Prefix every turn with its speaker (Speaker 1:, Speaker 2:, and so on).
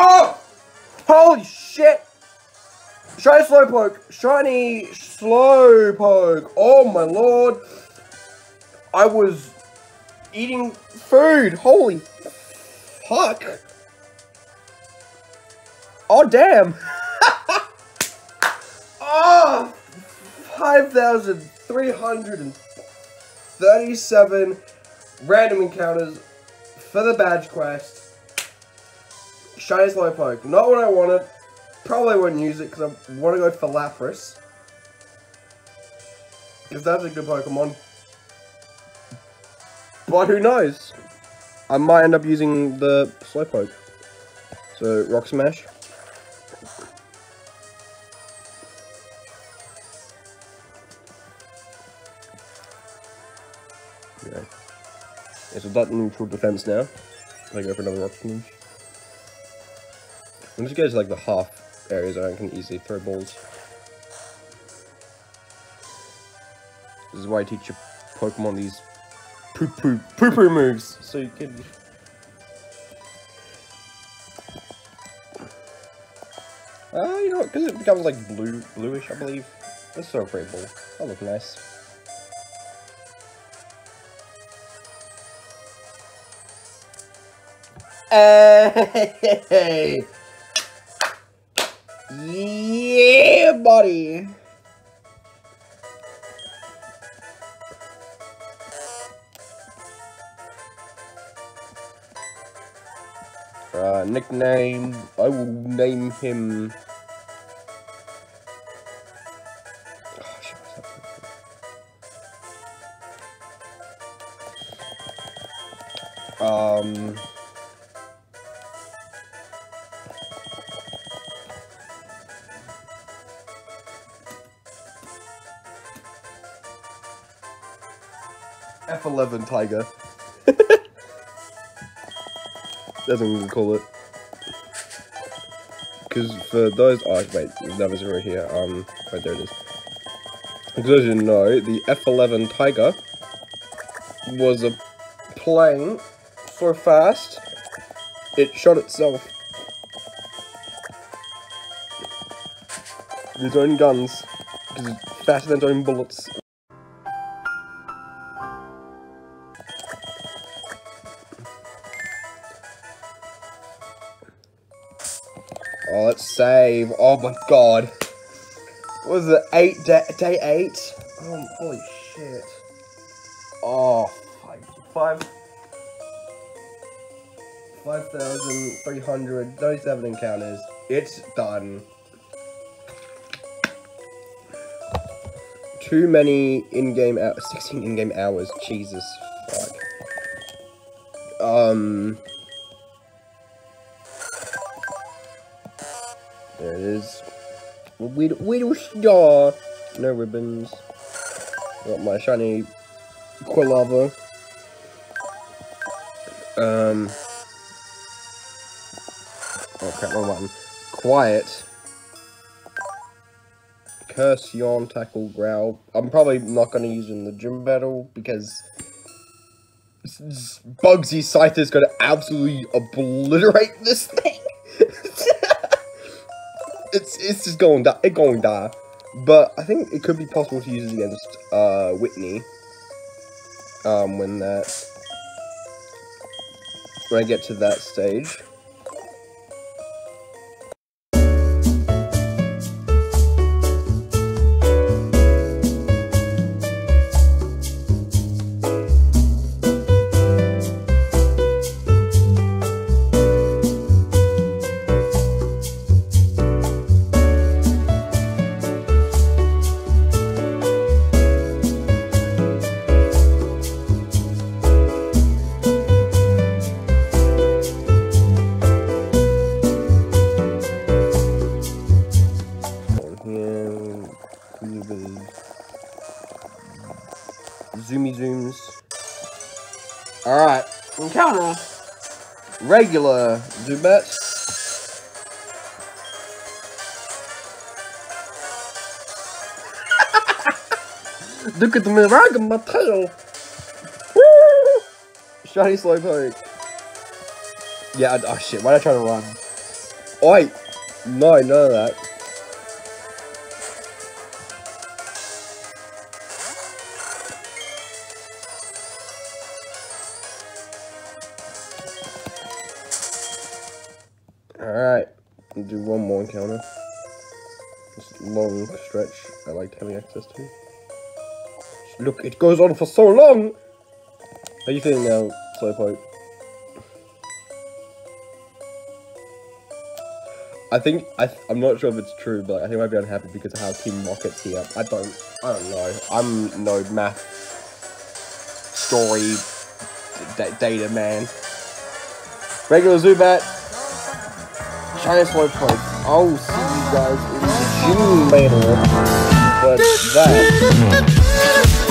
Speaker 1: Oh! Holy shit! Shiny Slowpoke! Shiny Slowpoke! Oh my lord! I was eating food! Holy fuck! Oh damn! oh! 5,337 random encounters for the badge quest. Shiny Slowpoke. Not what I wanted. Probably wouldn't use it because I want to go for Lapras. Because that's a good Pokemon. But who knows? I might end up using the Slowpoke. So, Rock Smash. Okay. Yeah, so that neutral defense now. I go for another Rock Smash. I'm just going to like the half areas where I can easily throw balls. This is why I teach your Pokemon these poo poo poo moves, so you can. Ah, uh, you know, because it becomes like blue, bluish, I believe. Throw a great ball. That'll look nice. Hey! Yeah, buddy. Uh, nickname, I will name him... Um... F11 Tiger. That's what we call it. Because for those, oh wait, that was right here. Um, right there it is. Because as you know, the F11 Tiger was a plane so fast it shot itself. With its own guns, because it's faster than its own bullets. Oh, let's save. Oh my god. What was it? Eight day, day eight? Oh, holy shit. Oh, five, five, 5,337 encounters. It's done. Too many in-game hours. 16 in-game hours. Jesus. Fuck. Um... There it is. Widow, Widow Star. No ribbons. Got my shiny Quilava. Um. Oh crap, wrong button. Quiet. Curse, yawn, tackle, growl. I'm probably not going to use in the gym battle because Bugsy Scyther is going to absolutely obliterate this thing. It's it's just going die. It going die. But I think it could be possible to use it against uh, Whitney. Um, when that when I get to that stage. Zoomy zooms. Alright, encounter. Regular Zubat. Look at the me ragging my tail. Shiny Slowpoke. Yeah, oh shit, why did I try to run? Oi! No, none of that. Alright, do one more encounter. This long stretch I liked having access to. Look, it goes on for so long! How you feeling now, Slowpoke? I think I I'm not sure if it's true, but I think I might be unhappy because of how Team Rocket's here. I don't I don't know. I'm no math story data man. Regular Zubat, China Slowpoke. I'll see you guys in gym later. But that. Hmm.